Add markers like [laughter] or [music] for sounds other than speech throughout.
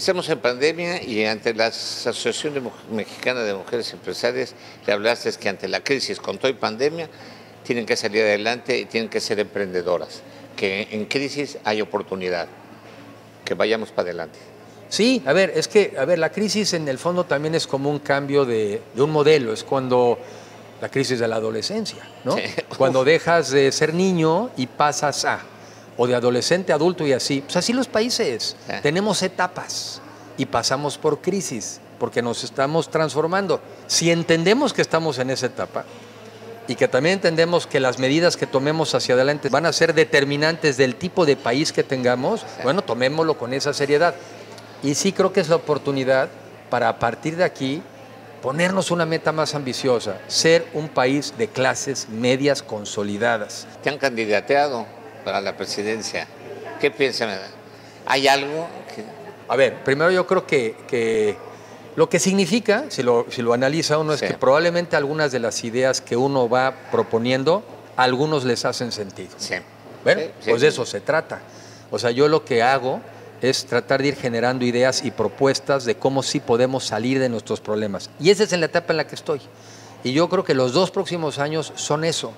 estamos en pandemia y ante la Asociación de Mexicana de Mujeres Empresarias le hablaste que ante la crisis con todo y pandemia tienen que salir adelante y tienen que ser emprendedoras, que en crisis hay oportunidad, que vayamos para adelante. Sí, a ver, es que, a ver, la crisis en el fondo también es como un cambio de, un modelo, es cuando la crisis de la adolescencia, ¿no? [laughs] Cuando dejas de ser niño y pasas a, o de adolescente a adulto y así. Pues así los países, tenemos etapas y pasamos por crisis, porque nos estamos transformando. Si entendemos que estamos en esa etapa, y que también entendemos que las medidas que tomemos hacia adelante van a ser determinantes del tipo de país que tengamos, bueno, tomémoslo con esa seriedad. Y sí creo que es la oportunidad para a partir de aquí ponernos una meta más ambiciosa, ser un país de clases medias consolidadas. Te han candidateado para la presidencia. ¿Qué piensan? ¿Hay algo? Que... A ver, primero yo creo que, que lo que significa, si lo, si lo analiza uno, es que probablemente algunas de las ideas que uno va proponiendo, a algunos les hacen sentido. Sí. Bueno, pues de eso se trata. O sea, yo lo que hago es tratar de ir generando ideas y propuestas de cómo sí podemos salir de nuestros problemas. Y esa es la etapa en la que estoy. Y yo creo que los dos próximos años son eso.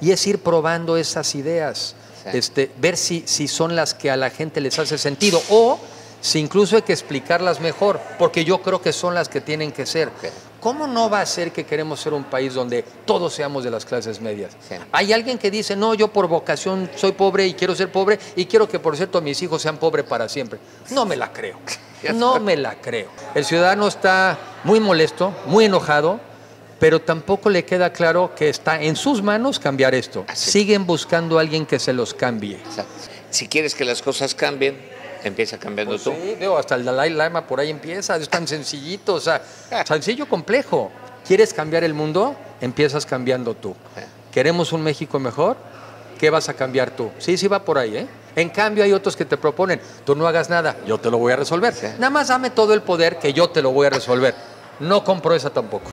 Y es ir probando esas ideas, este, ver si, si son las que a la gente les hace sentido o si incluso hay que explicarlas mejor, porque yo creo que son las que tienen que ser. ¿Cómo no va a ser que queremos ser un país donde todos seamos de las clases medias? Hay alguien que dice, no, yo por vocación soy pobre y quiero ser pobre y quiero que, por cierto, mis hijos sean pobres para siempre. No me la creo. [laughs] No me la creo. El ciudadano está muy molesto, muy enojado, pero tampoco le queda claro que está en sus manos cambiar esto. Siguen buscando a alguien que se los cambie. Si quieres que las cosas cambien, Empieza cambiando pues tú. Sí, veo, hasta el Dalai Lama por ahí empieza, es tan sencillito, o sea, [laughs] sencillo, complejo. ¿Quieres cambiar el mundo? Empiezas cambiando tú. ¿Queremos un México mejor? ¿Qué vas a cambiar tú? Sí, sí va por ahí, ¿eh? En cambio hay otros que te proponen, tú no hagas nada, yo te lo voy a resolver. Nada más dame todo el poder que yo te lo voy a resolver. No compro esa tampoco.